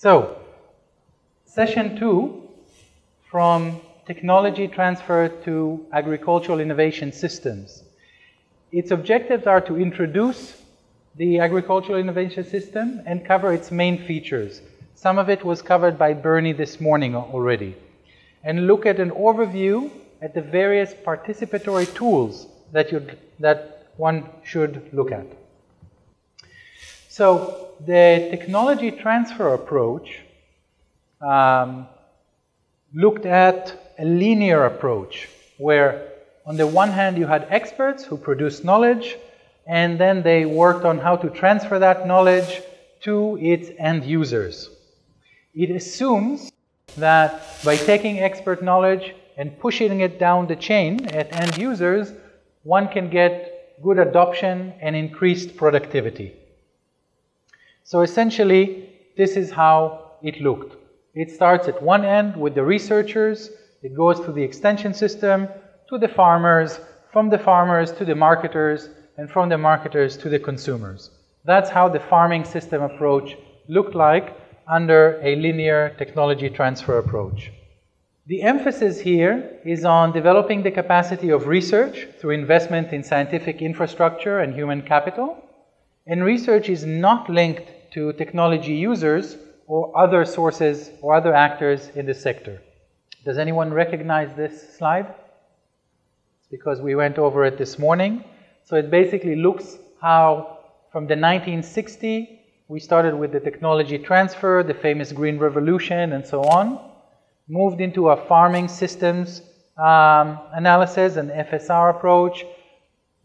So, session two from technology transfer to agricultural innovation systems. Its objectives are to introduce the agricultural innovation system and cover its main features. Some of it was covered by Bernie this morning already. And look at an overview at the various participatory tools that, you that one should look at. So, the technology transfer approach um, looked at a linear approach where, on the one hand, you had experts who produced knowledge, and then they worked on how to transfer that knowledge to its end users. It assumes that by taking expert knowledge and pushing it down the chain at end users, one can get good adoption and increased productivity. So essentially, this is how it looked. It starts at one end with the researchers, it goes to the extension system, to the farmers, from the farmers to the marketers, and from the marketers to the consumers. That's how the farming system approach looked like under a linear technology transfer approach. The emphasis here is on developing the capacity of research through investment in scientific infrastructure and human capital. And research is not linked to technology users or other sources or other actors in the sector. Does anyone recognize this slide? It's because we went over it this morning. So it basically looks how from the 1960 we started with the technology transfer, the famous green revolution and so on, moved into a farming systems um, analysis and FSR approach,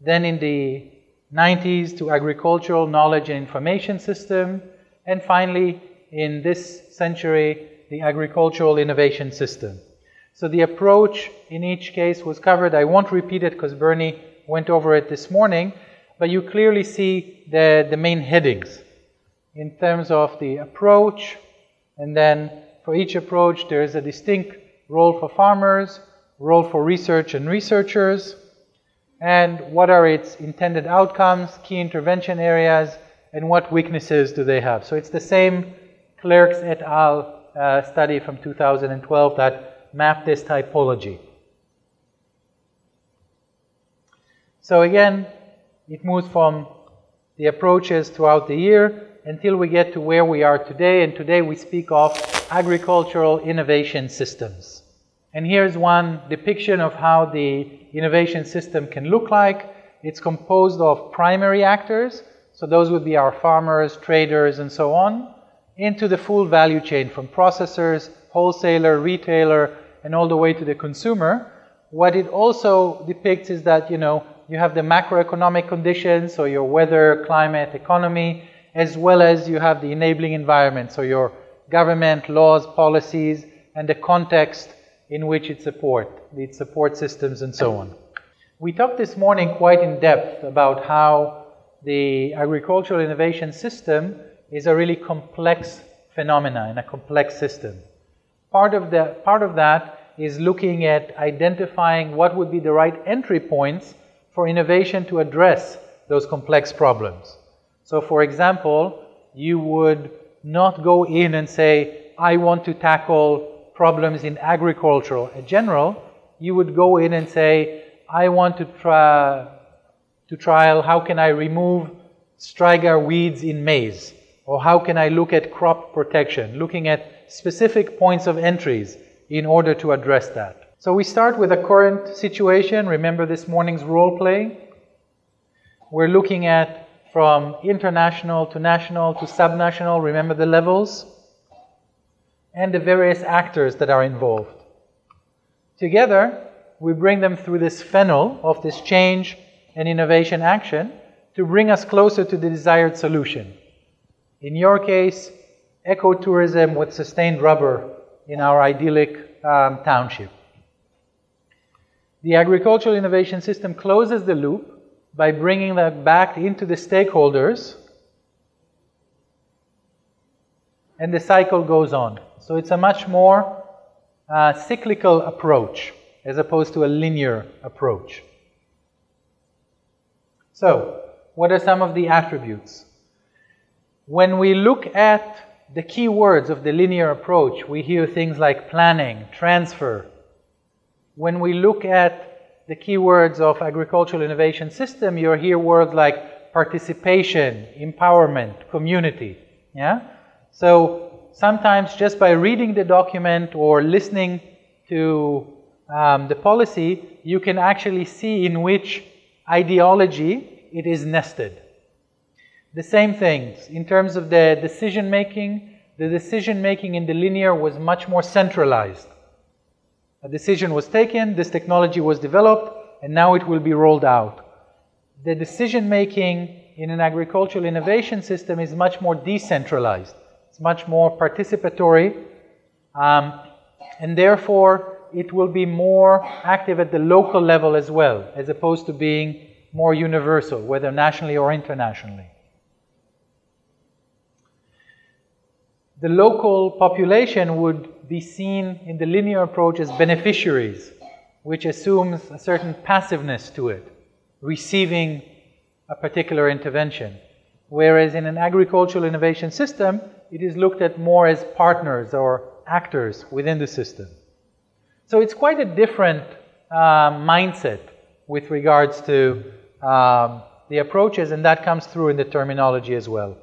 then in the 90s to agricultural knowledge and information system, and finally in this century, the agricultural innovation system. So the approach in each case was covered. I won't repeat it because Bernie went over it this morning, but you clearly see the, the main headings in terms of the approach, and then for each approach there is a distinct role for farmers, role for research and researchers, and what are its intended outcomes, key intervention areas, and what weaknesses do they have. So it's the same Klerkx et al. Uh, study from 2012 that mapped this typology. So again, it moves from the approaches throughout the year until we get to where we are today. And today we speak of agricultural innovation systems. And here's one depiction of how the innovation system can look like. It's composed of primary actors, so those would be our farmers, traders, and so on, into the full value chain from processors, wholesaler, retailer, and all the way to the consumer. What it also depicts is that, you know, you have the macroeconomic conditions, so your weather, climate, economy, as well as you have the enabling environment, so your government, laws, policies, and the context in which it supports, its support systems, and so on. We talked this morning quite in depth about how the agricultural innovation system is a really complex phenomena and a complex system. Part of, the, part of that is looking at identifying what would be the right entry points for innovation to address those complex problems. So, for example, you would not go in and say, I want to tackle problems in agriculture in general. You would go in and say, I want to try to trial how can I remove striga weeds in maize, or how can I look at crop protection, looking at specific points of entries in order to address that. So we start with a current situation. Remember this morning's role play? We're looking at from international to national to subnational, remember the levels? And the various actors that are involved. Together, we bring them through this funnel of this change and innovation action to bring us closer to the desired solution. In your case, ecotourism with sustained rubber in our idyllic um, township. The agricultural innovation system closes the loop by bringing that back into the stakeholders, and the cycle goes on. So it's a much more uh, cyclical approach as opposed to a linear approach. So, what are some of the attributes? When we look at the key words of the linear approach, we hear things like planning, transfer. When we look at the keywords of agricultural innovation system, you hear words like participation, empowerment, community. Yeah? So sometimes just by reading the document or listening to um, the policy, you can actually see in which ideology it is nested. The same things in terms of the decision making. The decision making in the linear was much more centralized. A decision was taken, this technology was developed, and now it will be rolled out. The decision making in an agricultural innovation system is much more decentralized. It's much more participatory, um, and therefore it will be more active at the local level as well, as opposed to being more universal, whether nationally or internationally. the local population would be seen in the linear approach as beneficiaries, which assumes a certain passiveness to it, receiving a particular intervention. Whereas in an agricultural innovation system, it is looked at more as partners or actors within the system. So it's quite a different uh, mindset with regards to um, the approaches, and that comes through in the terminology as well.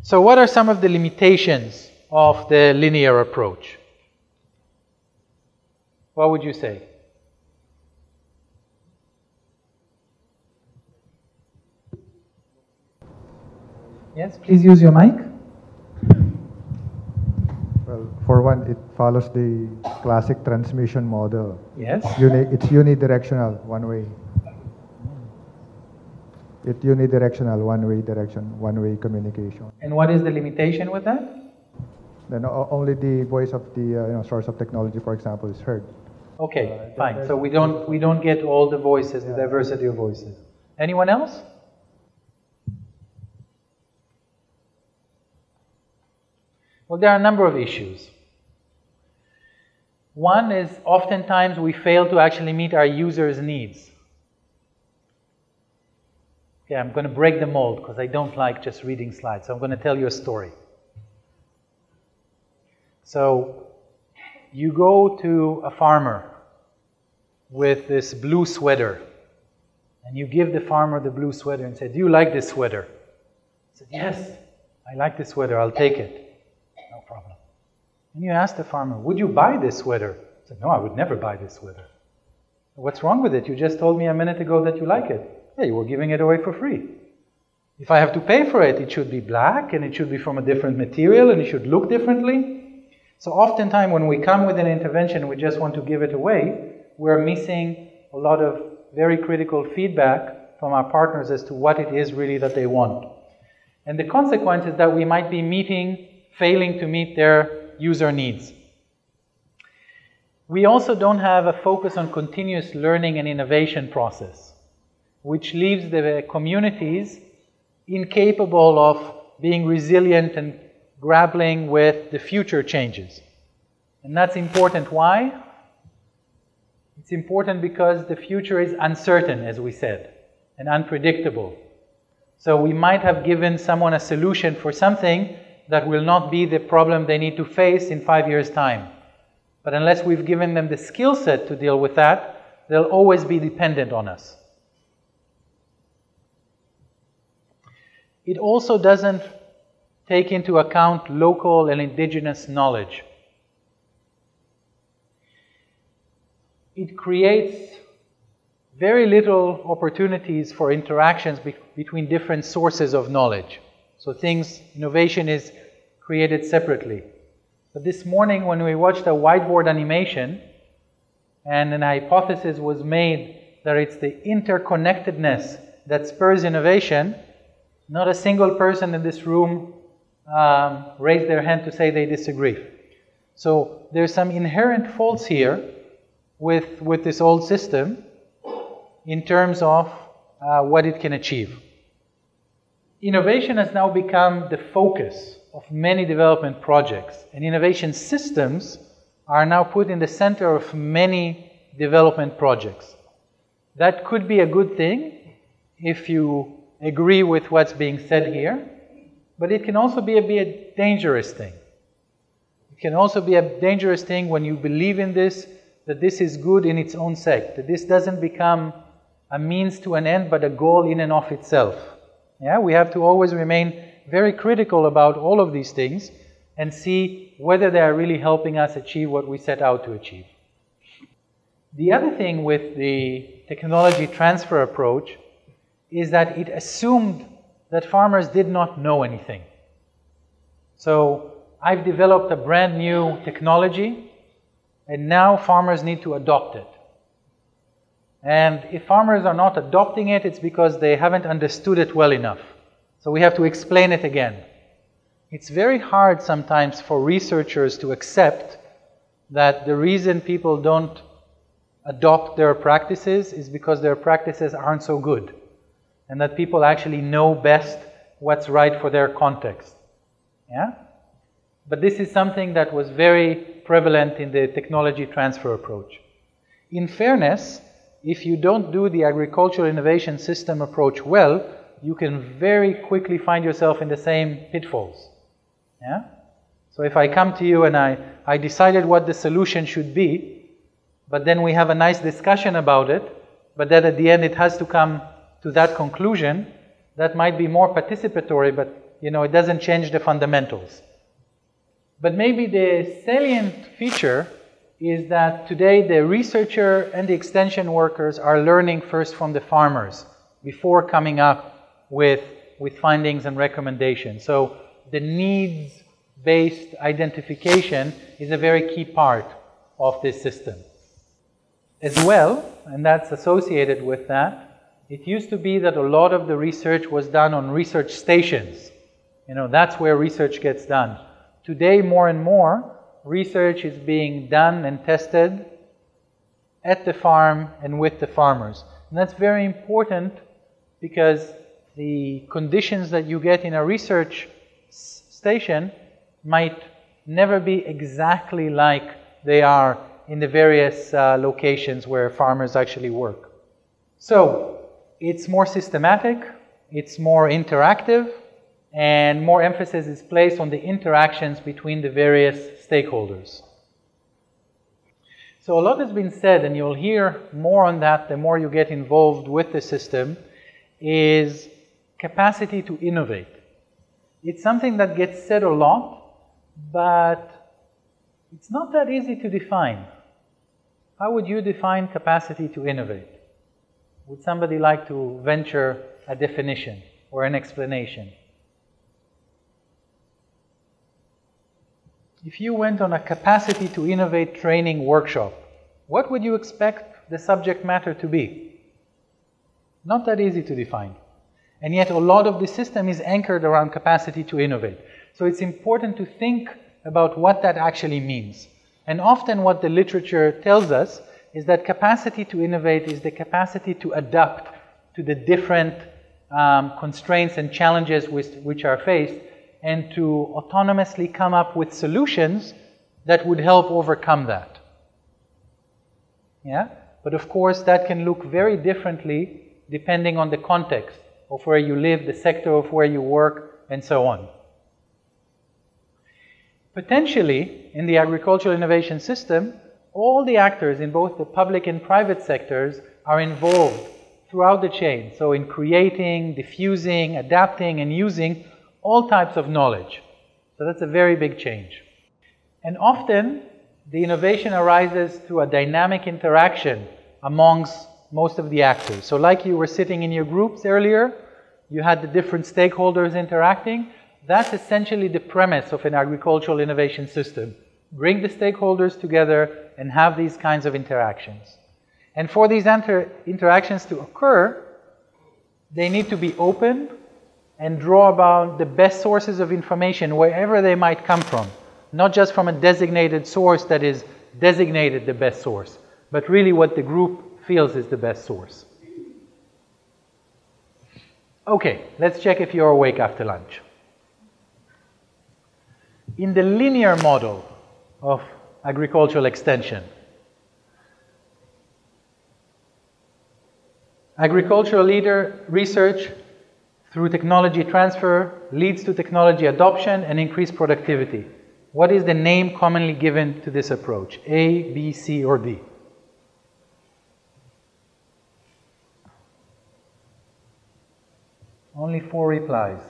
So, what are some of the limitations of the linear approach? What would you say? Yes, please use your mic. Well, for one, it follows the classic transmission model. Yes. Uni- it's unidirectional, one way. It's unidirectional, one-way direction, one-way communication. And what is the limitation with that? Then o- only the voice of the uh, you know, source of technology, for example, is heard. Okay, Uh, fine. So we don't we don't get all the voices, the diversity of voices. Anyone else? Well, there are a number of issues. One is oftentimes we fail to actually meet our users' needs. Okay, I'm going to break the mold because I don't like just reading slides. So I'm going to tell you a story. So you go to a farmer with this blue sweater and you give the farmer the blue sweater and say, Do you like this sweater? He said, Yes, I like this sweater, I'll take it. No problem. And you ask the farmer, Would you buy this sweater? He said, No, I would never buy this sweater. What's wrong with it? You just told me a minute ago that you like it. Yeah, you were giving it away for free. If I have to pay for it, it should be black and it should be from a different material and it should look differently. So oftentimes when we come with an intervention, we just want to give it away, we're missing a lot of very critical feedback from our partners as to what it is really that they want. And the consequence is that we might be meeting, failing to meet their user needs. We also don't have a focus on continuous learning and innovation process, which leaves the communities incapable of being resilient and grappling with the future changes. And that's important. Why? It's important because the future is uncertain, as we said, and unpredictable. So we might have given someone a solution for something that will not be the problem they need to face in five years' time. But unless we've given them the skill set to deal with that, they'll always be dependent on us. It also doesn't take into account local and indigenous knowledge. It creates very little opportunities for interactions be- between different sources of knowledge. So things, innovation is created separately. But this morning, when we watched a whiteboard animation, and an hypothesis was made that it's the interconnectedness that spurs innovation, not a single person in this room um, raised their hand to say they disagree. So there's some inherent faults here with, with this old system in terms of uh, what it can achieve. Innovation has now become the focus of many development projects, and innovation systems are now put in the center of many development projects. That could be a good thing if you agree with what's being said here, but it can also be a, be a dangerous thing. It can also be a dangerous thing when you believe in this, that this is good in its own sake, that this doesn't become a means to an end, but a goal in and of itself. Yeah, we have to always remain very critical about all of these things and see whether they are really helping us achieve what we set out to achieve. The other thing with the technology transfer approach is that it assumed that farmers did not know anything. So I've developed a brand new technology and now farmers need to adopt it. And if farmers are not adopting it, it's because they haven't understood it well enough. So we have to explain it again. It's very hard sometimes for researchers to accept that the reason people don't adopt their practices is because their practices aren't so good and that people actually know best what's right for their context. Yeah? But this is something that was very prevalent in the technology transfer approach. In fairness, if you don't do the agricultural innovation system approach well, you can very quickly find yourself in the same pitfalls. Yeah? So if I come to you and I, I decided what the solution should be, but then we have a nice discussion about it, but then at the end it has to come to that conclusion, that might be more participatory, but you know, it doesn't change the fundamentals. But maybe the salient feature is that today the researcher and the extension workers are learning first from the farmers before coming up with, with findings and recommendations. So the needs based identification is a very key part of this system. As well, and that's associated with that, it used to be that a lot of the research was done on research stations. You know, that's where research gets done. Today, more and more, research is being done and tested at the farm and with the farmers. And that's very important because the conditions that you get in a research station might never be exactly like they are in the various uh, locations where farmers actually work. So, it's more systematic, it's more interactive, and more emphasis is placed on the interactions between the various stakeholders. So a lot has been said, and you'll hear more on that the more you get involved with the system, is capacity to innovate. It's something that gets said a lot, but it's not that easy to define. How would you define capacity to innovate? Would somebody like to venture a definition or an explanation? If you went on a capacity to innovate training workshop, what would you expect the subject matter to be? Not that easy to define. And yet a lot of the system is anchored around capacity to innovate. So it's important to think about what that actually means. And often what the literature tells us is that capacity to innovate is the capacity to adapt to the different um, constraints and challenges which, which are faced and to autonomously come up with solutions that would help overcome that. Yeah? But of course, that can look very differently depending on the context of where you live, the sector of where you work, and so on. Potentially, in the agricultural innovation system, all the actors in both the public and private sectors are involved throughout the chain. So, in creating, diffusing, adapting, and using all types of knowledge. So that's a very big change. And often, the innovation arises through a dynamic interaction amongst most of the actors. So like you were sitting in your groups earlier, you had the different stakeholders interacting. That's essentially the premise of an agricultural innovation system. Bring the stakeholders together and have these kinds of interactions. And for these inter interactions to occur, they need to be open, and draw about the best sources of information wherever they might come from. Not just from a designated source that is designated the best source, but really what the group feels is the best source. Okay, let's check if you're awake after lunch. In the linear model of agricultural extension, agricultural leader research through technology transfer leads to technology adoption and increased productivity. What is the name commonly given to this approach? A, B, C, or D? Only four replies.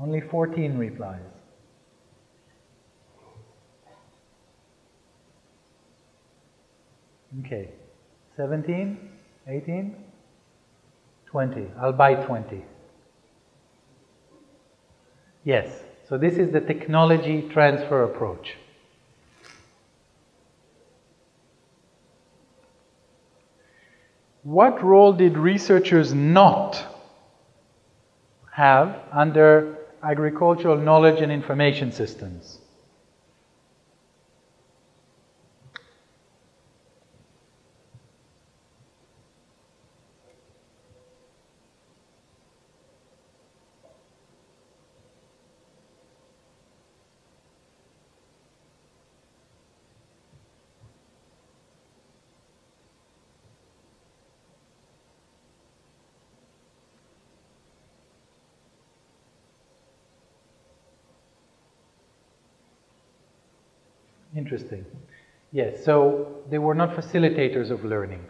Only 14 replies. Okay. 17? 18? 20. I'll buy 20. Yes. So this is the technology transfer approach. What role did researchers not have under agricultural knowledge and information systems? Interesting. Yes, so they were not facilitators of learning.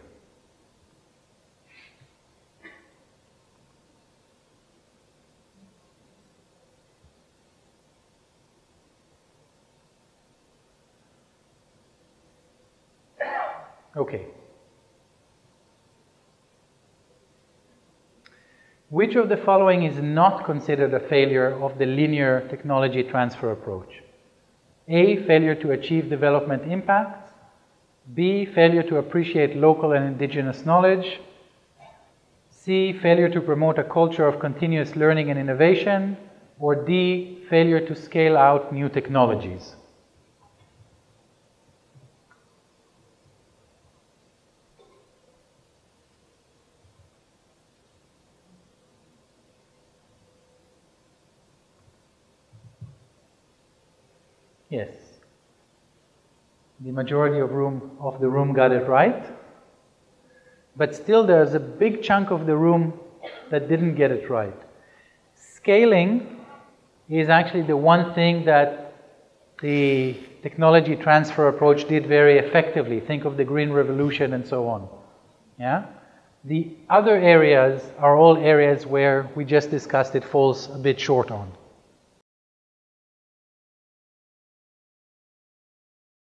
Okay. Which of the following is not considered a failure of the linear technology transfer approach? A, failure to achieve development impacts. B, failure to appreciate local and indigenous knowledge. C, failure to promote a culture of continuous learning and innovation. Or D, failure to scale out new technologies. Yes. The majority of room of the room got it right. But still there's a big chunk of the room that didn't get it right. Scaling is actually the one thing that the technology transfer approach did very effectively. Think of the Green Revolution and so on. Yeah? The other areas are all areas where we just discussed it falls a bit short on.